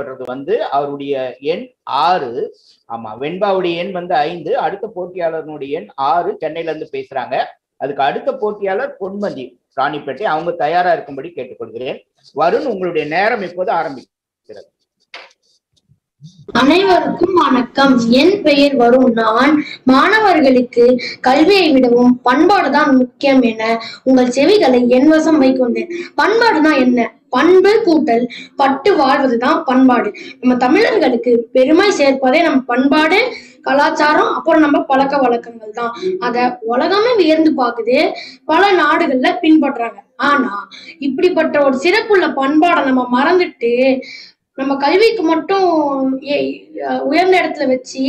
கூப்பிடுறது வந்து அவருடைய எண் ஆறு. ஆமா வெண்பாவுடைய எண் வந்து ஐந்து அடுத்த போட்டியாளர்களுடைய எண் ஆறு சென்னையில இருந்து பேசுறாங்க. அதுக்கு அடுத்த போட்டியாளர் பொன்மதி ராணிப்பேட்டை. அவங்க தயாரா இருக்கும்படி கேட்டுக்கொள்கிறேன். வருண் உங்களுடைய நேரம் இப்போது ஆரம்பிக்கிறது. அனைவருக்கும் வணக்கம். என் பெயர் வரும் நான் மாணவர்களுக்கு கல்வியை விடவும் பண்பாடுதான் முக்கியம் என உங்கள் செவிகளை என் வசம் வைக்கொண்டேன். பண்பாடுதான் என்ன? பண்பு கூட்டல் பட்டு வாழ்வதுதான் பண்பாடு. நம்ம தமிழர்களுக்கு பெருமை சேர்ப்பதே நம்ம பண்பாடு கலாச்சாரம் அப்புறம் நம்ம பழக்க வழக்கங்கள் தான். அத உலகமே வியந்து பாக்குது. பல நாடுகள்ல பின்பற்றாங்க. ஆனா இப்படிப்பட்ட ஒரு சிறப்புள்ள பண்பாடை நம்ம மறந்துட்டு நம்ம கல்விக்கு மட்டும் ஏ- உயர்ந்த இடத்துல வச்சு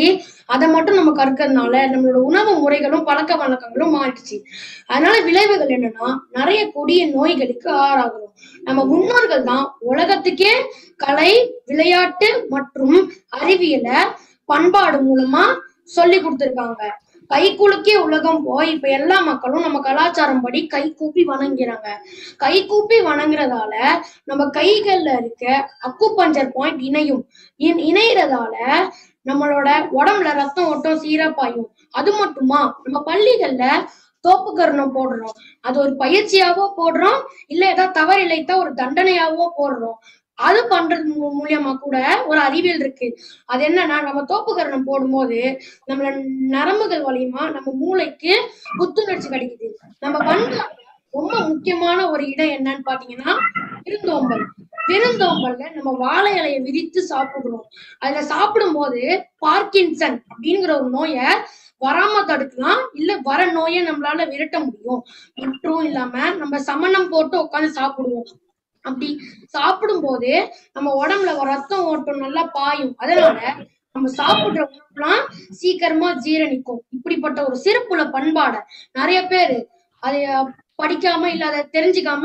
அதை மட்டும் நம்ம கற்கிறதுனால நம்மளோட உணவு முறைகளும் பழக்க வழக்கங்களும் மாறிடுச்சு. அதனால விளைவுகள் என்னன்னா நிறைய கொடிய நோய்களுக்கு ஆறாகணும் நம்ம முன்னோர்கள் தான் உலகத்துக்கே கலை விளையாட்டு மற்றும் அறிவியலை பண்பாடு மூலமா சொல்லி கொடுத்திருக்காங்க. கை குலுக்கிய உலகம் போய் இப்ப எல்லா மக்களும் நம்ம கலாச்சாரம் படி கை கூப்பி வணங்குறாங்க. கை கூப்பி வணங்குறதால நம்ம கைகள்ல இருக்க அக்குபஞ்சர் பாயிண்ட் இணையும். இன்- இணையறதால நம்மளோட உடம்புல ரத்தம் ஓட்டம் சீரா பாயும் அது மட்டுமா? நம்ம பள்ளிகள்ல தோப்பு கருணம் போடுறோம். அது ஒரு பயிற்சியாவோ போடுறோம் இல்ல ஏதாவது தவறு இழைத்தா ஒரு தண்டனையாவோ போடுறோம். அது பண்றது மூலியமா கூட ஒரு அறிவியல் இருக்கு. அது என்னன்னா நம்ம தோப்புக்கரணம் போடும்போது நம்மள நரம்புகள் வழியுமா நம்ம மூளைக்கு புத்துணர்ச்சி கிடைக்குது. நம்ம பண்ற ரொம்ப முக்கியமான ஒரு இடம் என்னன்னு பாத்தீங்கன்னா விருந்தோம்பல். விருந்தோம்பல்ல நம்ம வாழை இலையை விரித்து சாப்பிடுறோம் அதுல சாப்பிடும் போது பார்க்கின்சன் அப்படிங்கிற ஒரு நோயை வராம தடுக்கலாம் இல்ல வர நோயை நம்மளால விரட்ட முடியும். மற்றும் இல்லாம நம்ம சமணம் போட்டு உட்காந்து சாப்பிடுவோம். அப்படி சாப்பிடும் போது நம்ம உடம்புல ரத்தம் ஓட்டம் நல்லா பாயும். அதனால நம்ம சாப்பிடுற உணவுலாம் சீக்கிரமா ஜீரணிக்கும். இப்படிப்பட்ட ஒரு சிறப்புள்ள பண்பாடை நிறைய பேரு அதை படிக்காம இல்ல அதை தெரிஞ்சுக்காம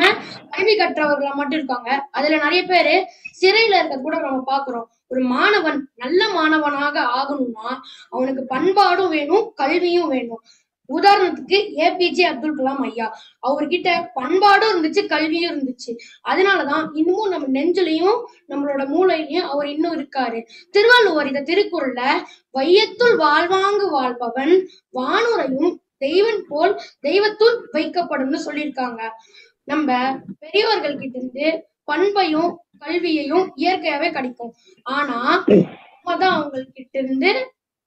கல்வி கற்றவர்களா மட்டும் இருக்காங்க. அதுல நிறைய பேரு சிறையில இருக்க கூட நம்ம பாக்குறோம். ஒரு மாணவன் நல்ல மாணவனாக ஆகணும்னா அவனுக்கு பண்பாடும் வேணும் கல்வியும் வேணும். உதாரணத்துக்கு ஏபிஜே அப்துல் கலாம் ஐயா. அவர்கிட்ட பண்பாடும் இருந்துச்சு கல்வியும் இருந்துச்சு. அதனாலதான் இன்னமும் நம்ம நெஞ்சிலையும் நம்மளோட மூளையிலையும் அவர் இன்னும் இருக்காரு. திருவள்ளுவர் இந்த திருக்குறள்ல வையத்துள் வாழ்வாங்கு வாழ்பவன் வானுரையும் தெய்வன் போல் தெய்வத்துள் வைக்கப்படும்னு சொல்லியிருக்காங்க. நம்ம பெரியவர்கள் கிட்ட இருந்து பண்பையும் கல்வியையும் இயற்கையாவே கிடைக்கும் ஆனா நம்ம தான் அவங்க கிட்ட இருந்து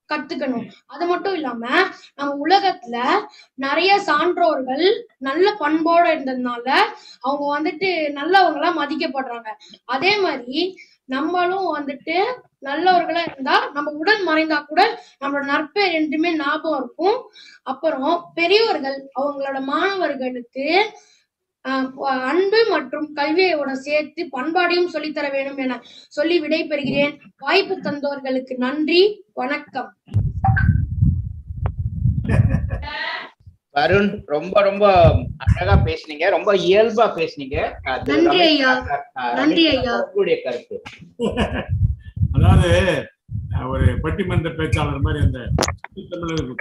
கத்துக்கணும். அது மட்டும் இல்லாம நம்ம உலகத்துல நிறைய சான்றோர்கள் நல்ல பண்போட இருந்ததுனால அவங்க வந்துட்டு நல்லவங்களா மதிக்கப்படுறாங்க. அதே மாதிரி நம்மளும் வந்துட்டு நல்லவர்களா இருந்தா நம்ம உடல் மறைந்தா கூட நம்மளோட நற்பெயர் என்றுமே ஞாபகம் இருக்கும். அப்புறம் பெரியவர்கள் அவங்களோட மாணவர்களுக்கு அன்பு மற்றும் கல்வியோட சேர்த்து பண்பாடையும் சொல்லித்தர வேண்டும் என சொல்லி விடைபெறுகிறேன். வாய்ப்பு தந்தவர்களுக்கு நன்றி வணக்கம். வருண் ரொம்ப ரொம்ப அழகா பேசுனீங்க. ரொம்ப இயல்பா பேசுனீங்க. நன்றி ஐயா. நன்றி ஐயா. உங்களுடைய கருத்து. அதாவது ஒரு பட்டிமன்ற பேச்சாளர் மாதிரி அந்த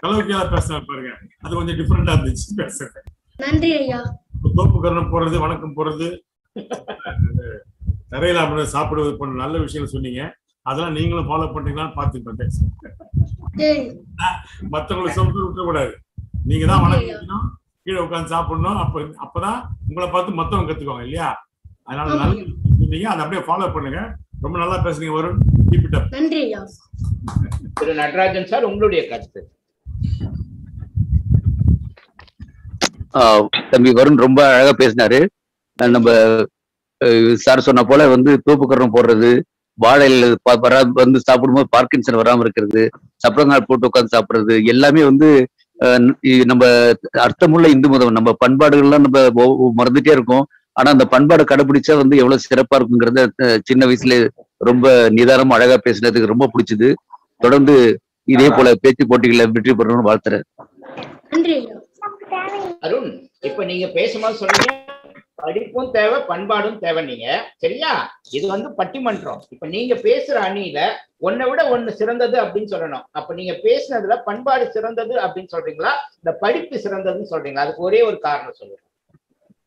கலவைக்காக பேசினா பாருங்க. அது கொஞ்சம் டிஃப்ரெண்டா இருந்துச்சு பேசுறது நன்றி ஐயா. தோப்பு கரணம் போடுறது வணக்கம் போடுறது. தரையில அப்படி சாப்பிடுவது போன்ற நல்ல விஷயங்கள் சொன்னீங்க. அதெல்லாம் நீங்களும் ஃபாலோ பண்றீங்களான்னு சரி மத்தவங்களை சொல்றது விட்டுறக்கூடாது. நீங்க தான் வணக்கம் கீழே உட்கார்ந்து சாப்பிடணும். அப்ப அப்பதான் உங்களை பார்த்து மத்தவங்க கத்துக்குவாங்க இல்லையா? அதனால நல்ல விஷயம் சொன்னீங்க. அதை அப்படியே ஃபாலோ பண்ணுங்க. ரொம்ப நல்லா பேசுனீங்க வரும் கீப் இட் அப் நன்றி ஐயா திரு நடராஜன் சார் உங்களுடைய கருத்து. தம்பி வருண் ரொம்ப அழகா பேசினாரு. நம்ம சார் சொன்ன போல வந்து தூப்புக்கரணம் போடுறது வாழையில வரா வந்து சாப்பிடும்போது பார்க்கின்சன் வராம இருக்கிறது சப்பரங்கால் போட்டு உட்காந்து சாப்பிடுறது எல்லாமே வந்து நம்ம அர்த்தமுள்ள இந்து மதம். நம்ம பண்பாடுகள்லாம் நம்ம மறந்துட்டே இருக்கோம். ஆனா அந்த பண்பாடை கடைபிடிச்சா வந்து எவ்வளவு சிறப்பா இருக்குங்கிறத சின்ன வயசுல ரொம்ப நிதானமா அழகா பேசினதுக்கு ரொம்ப பிடிச்சது. தொடர்ந்து இதே போல பேச்சு போட்டிகளை வெற்றி பெறணும்னு வாழ்த்துறேன். நன்றி அருண் இப்ப நீங்க பேசும்போது சொன்னீங்க படிப்பும் தேவை பண்பாடும் தேவை நீங்க. சரியா? இது வந்து பட்டிமன்றம். இப்ப நீங்க பேசுற அணியில ஒன்னை விட ஒண்ணு சிறந்தது அப்படின்னு சொல்லணும். அப்ப நீங்க பேசுனதுல பண்பாடு சிறந்தது அப்படின்னு சொல்றீங்களா? இந்த படிப்பு சிறந்ததுன்னு சொல்றீங்களா? அதுக்கு ஒரே ஒரு காரணம் சொல்லுங்க.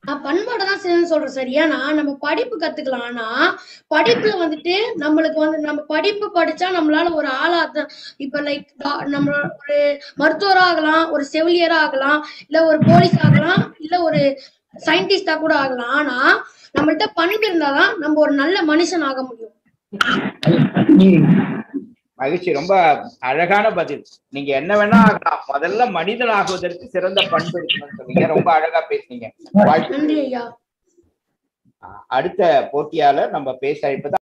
நான் பண்பாடு தான் சேர்ந்து சொல்றேன் சார். ஏன்னா நம்ம படிப்பு கத்துக்கலாம். ஆனா படிப்புல வந்துட்டு நம்மளுக்கு வந்து நம்ம படிப்பு படிச்சா நம்மளால ஒரு ஆளா இப்ப லைக் நம்ம ஒரு மருத்துவரா ஆகலாம் ஒரு செவிலியரா ஆகலாம் இல்ல ஒரு போலீஸ் ஆகலாம் இல்ல ஒரு சயின்டிஸ்டா கூட ஆகலாம். ஆனா நம்மள்ட்ட பண்பு இருந்தாதான் நம்ம ஒரு நல்ல மனுஷன் ஆக முடியும் மகிழ்ச்சி. ரொம்ப அழகான பதில். நீங்க என்ன வேணா ஆகலாம். முதல்ல மனிதன் ஆகுவதற்கு சிறந்த பண்பு இருக்கணும்னு சொன்னீங்க. ரொம்ப அழகா பேசுனீங்க. அடுத்த போட்டியாளர் நம்ம பேச அழைப்பது